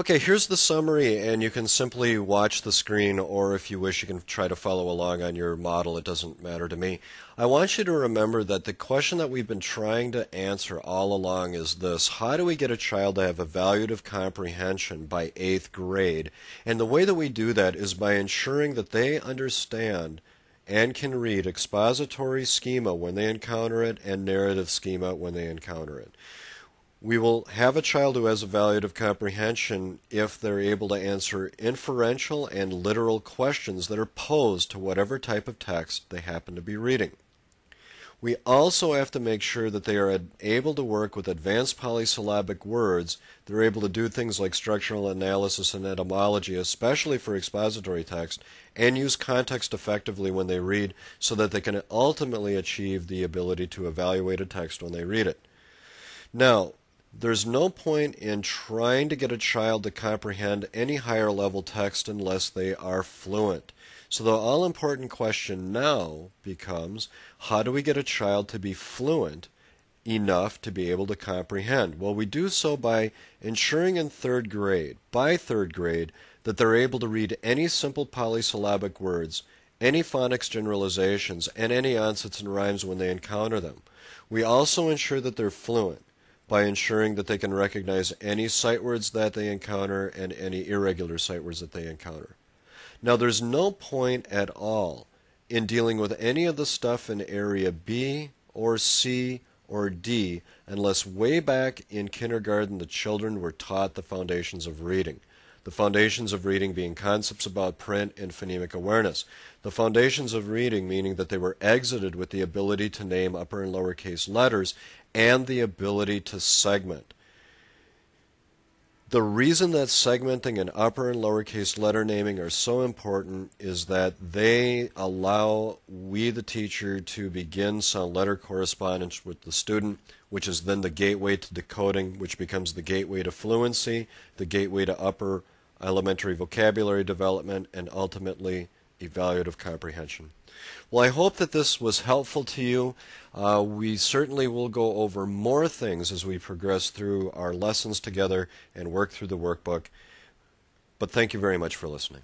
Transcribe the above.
Okay, here's the summary, and you can simply watch the screen, or if you wish, you can try to follow along on your model. It doesn't matter to me. I want you to remember that the question that we've been trying to answer all along is this How do we get a child to have evaluative comprehension by eighth grade? And the way that we do that is by ensuring that they understand and can read expository schema when they encounter it and narrative schema when they encounter it. We will have a child who has a evaluative comprehension if they're able to answer inferential and literal questions that are posed to whatever type of text they happen to be reading. We also have to make sure that they are able to work with advanced polysyllabic words. They're able to do things like structural analysis and etymology, especially for expository text, and use context effectively when they read so that they can ultimately achieve the ability to evaluate a text when they read it. Now, there's no point in trying to get a child to comprehend any higher level text unless they are fluent. So the all important question now becomes how do we get a child to be fluent enough to be able to comprehend? Well, we do so by ensuring in third grade, by third grade, that they're able to read any simple polysyllabic words, any phonics generalizations, and any onsets and rimes when they encounter them. We also ensure that they're fluent by ensuring that they can recognize any sight words that they encounter and any irregular sight words that they encounter. Now, there's no point at all in dealing with any of the stuff in area B or C or D unless way back in kindergarten the children were taught the foundations of reading. The foundations of reading being concepts about print and phonemic awareness. The foundations of reading meaning that they were exited with the ability to name upper and lowercase letters and the ability to segment. The reason that segmenting and upper and lowercase letter naming are so important is that they allow we, the teacher, to begin some letter correspondence with the student, which is then the gateway to decoding, which becomes the gateway to fluency, the gateway to upper elementary vocabulary development, and ultimately evaluative comprehension. Well, I hope that this was helpful to you. Uh, we certainly will go over more things as we progress through our lessons together and work through the workbook. But thank you very much for listening.